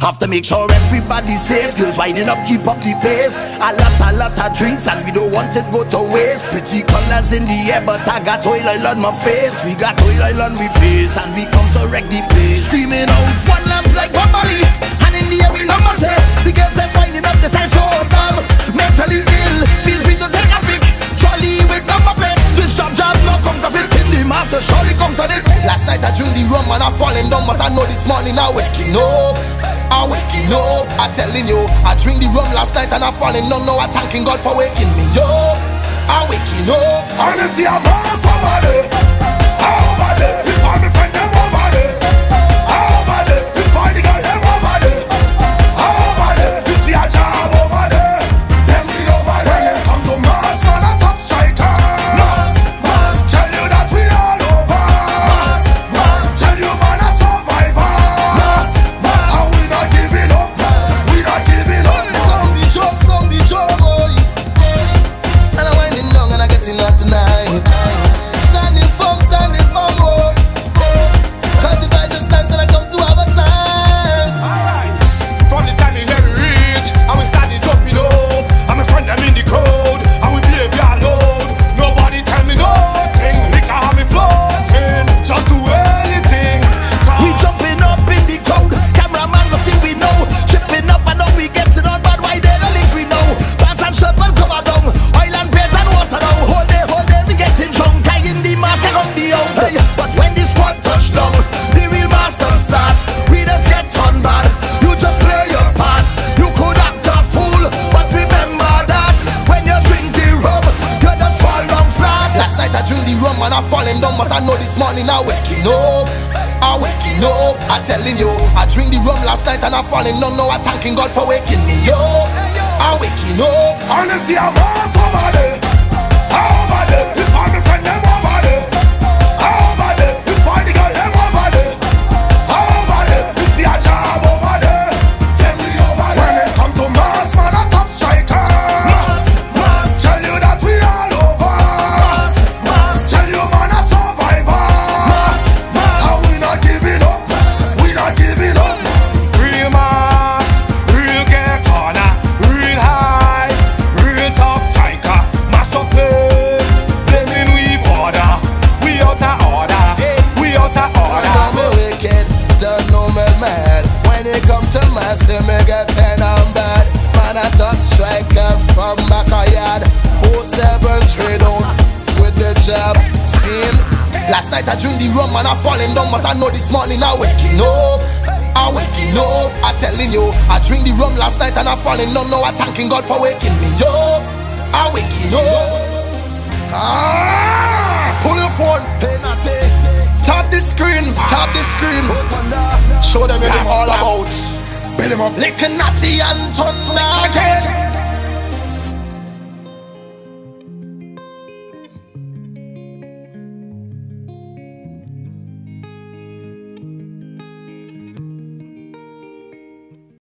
Have to make sure everybody's safe. Girls winding up, keep up the pace. A lot, a lot of drinks, and we don't want it go to waste. Pretty colors in the air, but I got oil oil on my face. We got oil oil on we face, and we come to wreck the place. Screaming out, one lamp like Wambali, and in the air we love say The girls they winding up, the size so dumb. Mentally ill, feel free to take a pic. Trolley with number plates. This job job no counterfeit in the master. Surely come to it. Last night I drink the rum and I falling down, but I know this morning I waking up. I waking up, I'm telling you I drink the rum last night and I'm falling down. Now I thanking God for waking me up. I'm waking up. And if you I falling down But I know this morning I waking up. I waking up, I telling you I drink the rum last night and I falling down. Now I thanking God for waking me up. I waking up. If you are over When come to my see me get ten and bad Man a top striker from back a yard Four seven trade on with the job Seen Last night I drink the rum and I falling down But I know this morning I waking up. I waking up, I telling you I drink the rum last night and I falling down. Now I thanking God for waking me up. I waking up. Ah, tap the screen. Show them what them all about. Build them up, Lil Natty and Thunda again.